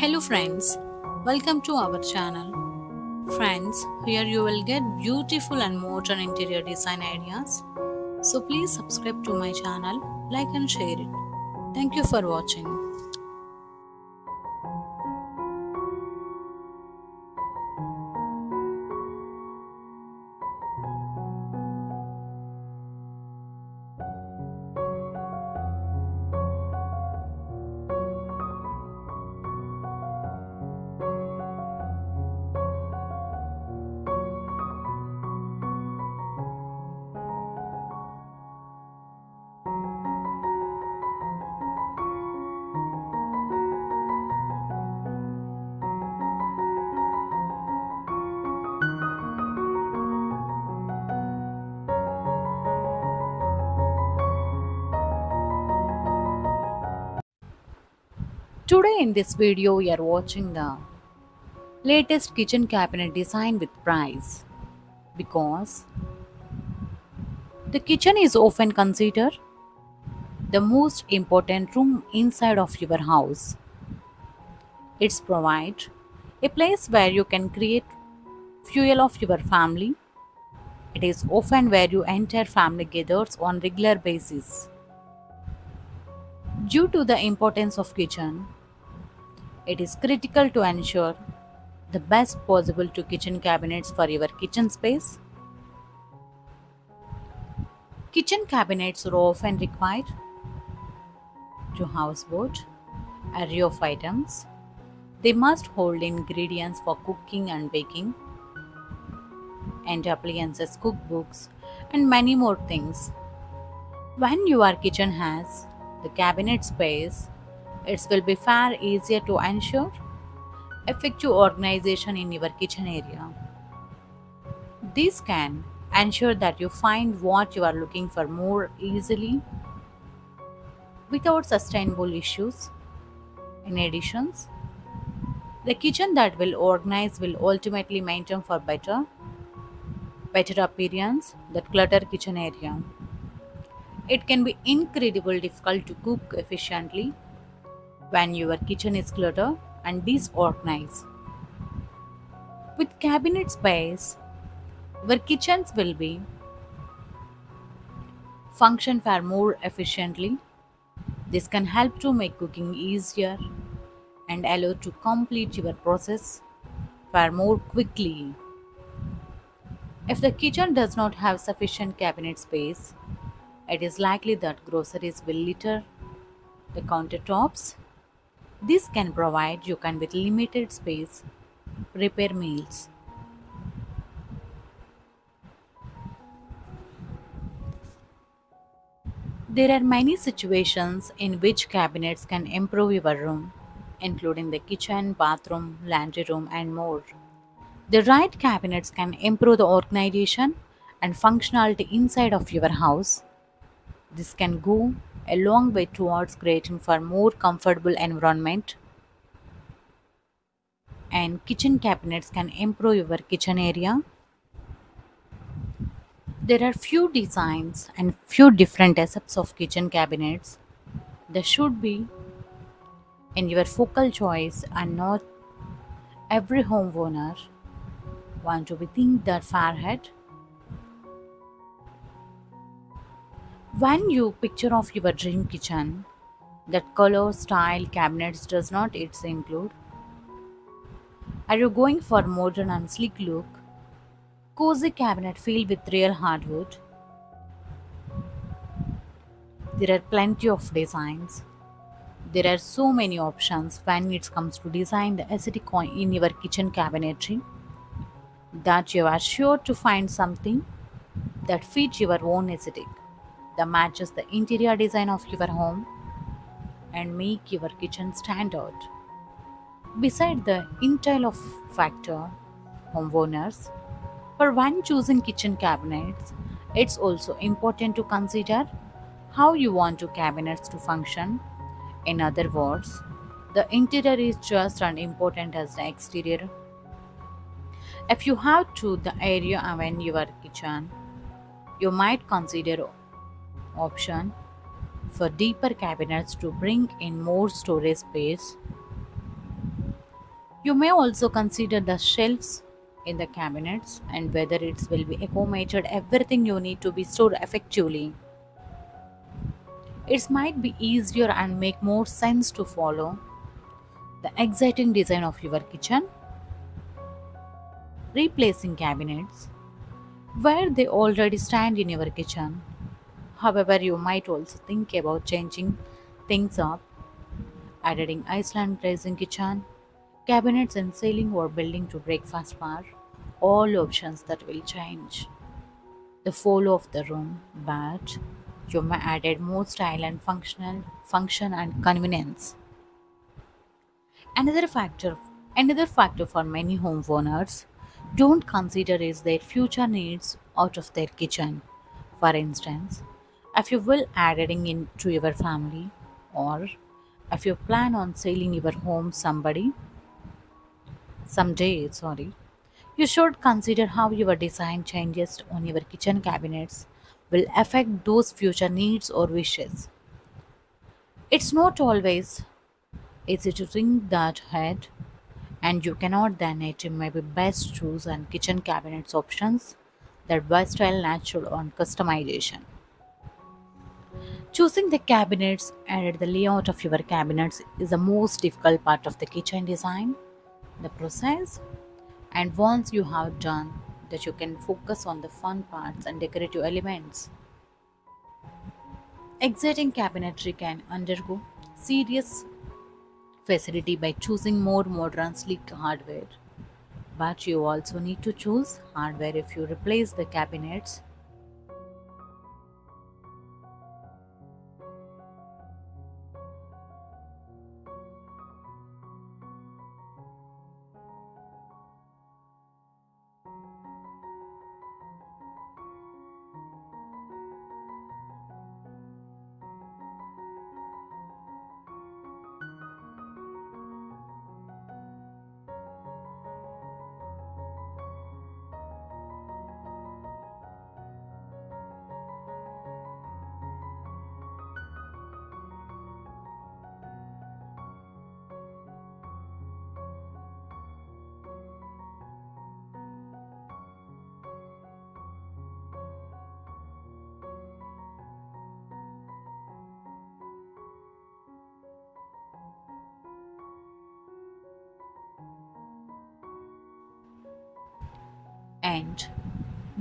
Hello friends, welcome to our channel. Friends, here you will get beautiful and modern interior design ideas. So please subscribe to my channel, like and share it. Thank you for watching. Today in this video we are watching the latest kitchen cabinet design with price because the kitchen is often considered the most important room inside of your house. It's provide a place where you can create fuel of your family. It is often where your entire family gathers on regular basis. Due to the importance of kitchen, it is critical to ensure the best possible to kitchen cabinets for your kitchen space. Kitchen cabinets are often required to houseboat array of items. They must hold ingredients for cooking and baking, and appliances, cookbooks, and many more things. When your kitchen has the cabinet space, it will be far easier to ensure effective organization in your kitchen area. This can ensure that you find what you are looking for more easily without sustainable issues. In addition, the kitchen that will organize will ultimately maintain for better better appearance that clutter kitchen area. It can be incredibly difficult to cook efficiently when your kitchen is cluttered and disorganized. With cabinet space, your kitchens will be function far more efficiently. This can help to make cooking easier and allow to complete your process far more quickly. If the kitchen does not have sufficient cabinet space, it is likely that groceries will litter the countertops. This can provide you can with limited space prepare meals. There are many situations in which cabinets can improve your room, including the kitchen, bathroom, laundry room, and more. The right cabinets can improve the organization and functionality inside of your house. This can go a long way towards creating for more comfortable environment. And kitchen cabinets can improve your kitchen area. There are few designs and few different types of kitchen cabinets that should be in your focal choice and not every homeowner want to be think that far ahead when you picture of your dream kitchen that color style cabinets does not its include? Are you going for modern and sleek look? Cozy cabinet filled with real hardwood? There are plenty of designs. There are so many options when it comes to design the aesthetic in your kitchen cabinetry that you are sure to find something that fits your own aesthetic, that matches the interior design of your home, and make your kitchen stand out. Beside the intel of factor, homeowners, for when choosing kitchen cabinets, it's also important to consider how you want your cabinets to function. In other words, the interior is just as important as the exterior if you have to the area around your kitchen, you might consider option for deeper cabinets to bring in more storage space. You may also consider the shelves in the cabinets and whether it will be accommodated everything you need to be stored effectively. It might be easier and make more sense to follow the exciting design of your kitchen. Replacing cabinets where they already stand in your kitchen. However, you might also think about changing things up, adding Iceland glazing kitchen, cabinets and ceiling or building to breakfast bar, all options that will change the flow of the room, but you may add more style and functional function and convenience. Another factor another factor for many homeowners don't consider is their future needs out of their kitchen. For instance, if you will adding into your family or if you plan on selling your home somebody someday, sorry, you should consider how your design changes on your kitchen cabinets will affect those future needs or wishes. It's not always easy to think that ahead, and you cannot then it may be best choose and kitchen cabinets options that versatile, natural, and customization. Choosing the cabinets and the layout of your cabinets is the most difficult part of the kitchen design, the process, and once you have done that, you can focus on the fun parts and decorative elements. Exciting cabinetry can undergo serious facility by choosing more modern sleek hardware. But you also need to choose hardware if you replace the cabinets and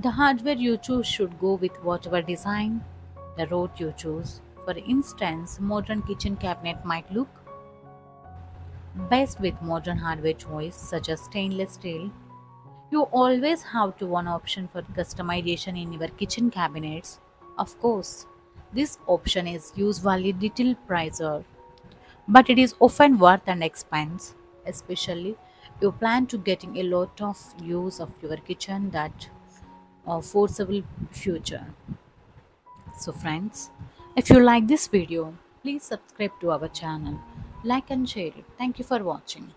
the hardware you choose should go with whatever design the road you choose. For instance, modern kitchen cabinet might look best with modern hardware choice such as stainless steel. You always have to one option for customization in your kitchen cabinets. Of course, this option is usually little pricier, but it is often worth an expense, especially you plan to getting a lot of use of your kitchen that uh, foreseeable future. So friends if you like this video please subscribe to our channel. Like and share it. Thank you for watching